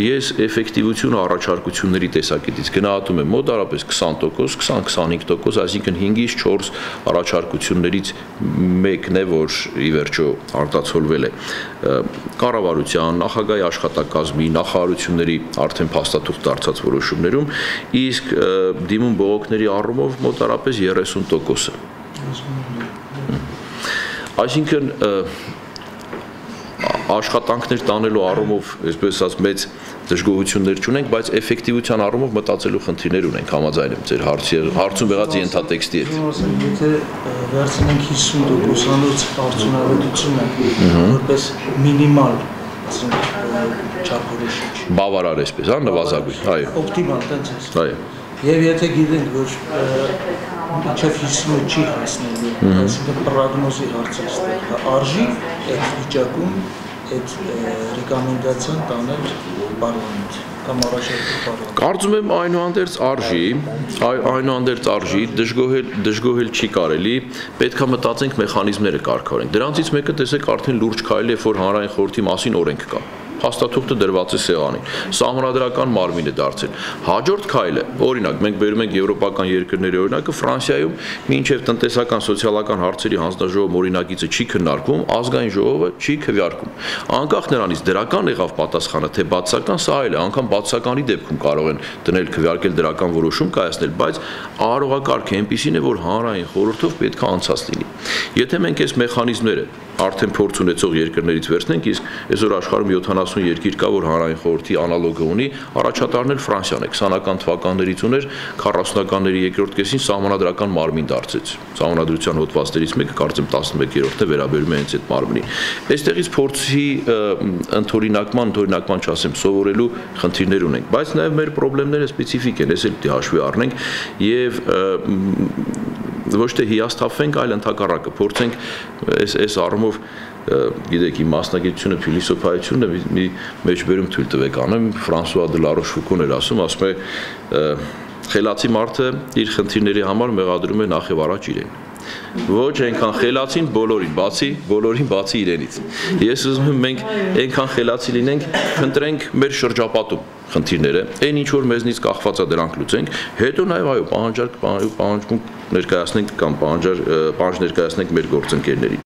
Ես էֆեկտիվությունը առաջարկությունների տեսակետից գնահատում եմ մոտարապես 20%, 20-25%, այսինքն 5-ից 4 առաջարկություններից մեկն է, որ ի վերջո արտացոլվել է կառավարության, նախագահի աշխատակազմի, նախարարությունների արդեն փաստաթուղթ դարձած որոշումներում, իսկ դիմում բողոքների առումով մոտարապես 30%-ը։ Այսինքն աշխատանքներ տանելու առումով, այսպես ասած, մեծ դժգոհություններ չունենք, բայց էֆեկտիվության առումով մտածելու խնդիրներ ունենք, համաձայն եմ ձեր հարցի հարցում եղած ենթատեքստի հետ։ Եթե վերցնենք 50% անոց արդյունավետությունը որպես մինիմալ չափորոշիչ։ Բավարար էսպես, հա, նվազագույն, այո։ Օպտիմալ տենց է։ Այո։ Եվ եթե գիտենք, որ մինչև 50 չի հասնելու, այսինքն պրոգնոզի հարցը ստեղ արժի այդ վիճակում այդ ռեկոմենդացիան տանել պարլամենտ կամ առաջարկել պարլամենտ։ Կարծում եմ այնուհանդերձ արժի, այնուհանդերձ արժի, դժգոհել դժգոհել չի կարելի, պետքա մտածենք մեխանիզմները կարգավորենք։ Դրանցից մեկը տեսեք արդեն լուրջ քայլ է, որ հանրային խորհրդի մասին օրենք կա հաստատուղթը դրված է սեղանին։ Սահմանադրական մարմին է դարձել։ Հաջորդ քայլը, օրինակ, մենք բերում ենք եվրոպական երկրների օրինակը Ֆրանսիայում, մինչև տնտեսական սոցիալական հարցերի հանձնաժողով օրինակիցը չի քննարկվում, ազգային ժողովը չի քվեարկում։ Անկախ նրանից դրական եղավ պատասխանը, թե բացական, սա այլ է, անգամ բացականի դեպքում կարող են դնել քվեարկել դրական որոշում կայացնել, բայց արարողակարգը այնպեսին է, որ հանրային խորհրդով պետք է անցած լինի։ Եթե մենք այս մեխանիզմները արդեն փորձ ունեցող երկրներից վերցնենք, իսկ այսօր աշխարհում 70 երկիր կա, որ հանրային խորհրդի անալոգը ունի, առաջատարն էլ Ֆրանսիան է 20-ական թվականներից ուներ 40-ականների երկրորդ կեսին համանդրական մարմին դարձեց։ Համանդրության հոդվածներից մեկը կարծեմ 11-րդն է վերաբերում է հենց այդ մարմնին։ Այստեղից փորձի ընդօրինակման, ընդօրինակման չասեմ, սովորելու խնդիրներ ունենք, բայց նաև մեր խնդիրները սպეციფիկ են, ես էլ դի հաշվի առնենք եւ ոչ թե հիասթափվենք, այլ ընդհակառակը փորձենք այս այս առումով գիտեք, իմ մասնագիտությունը փիլիսոփայությունն է, մի մեջբերում թույլ տվեք անեմ, Ֆրանսուଆ դե Լարոշֆուկոն էր ասում, ասում է խելացի մարդը իր խնդիրների համար մեղադրում է նախ եւ առաջ իրեն ոչ այնքան խելացին բոլորին, բացի բոլորին բացի իրենից։ Ես ուզում եմ մենք այնքան խելացի լինենք, խնդրենք մեր շրջապատում խնդիրները, այն ինչ որ մեզնից կախված է դրանք լուծենք, հետո նաև այո, պահանջարկ պահանջմունք ներկայացնենք կամ պահանջար պահանջ ներկայացնենք մեր գործընկերներին։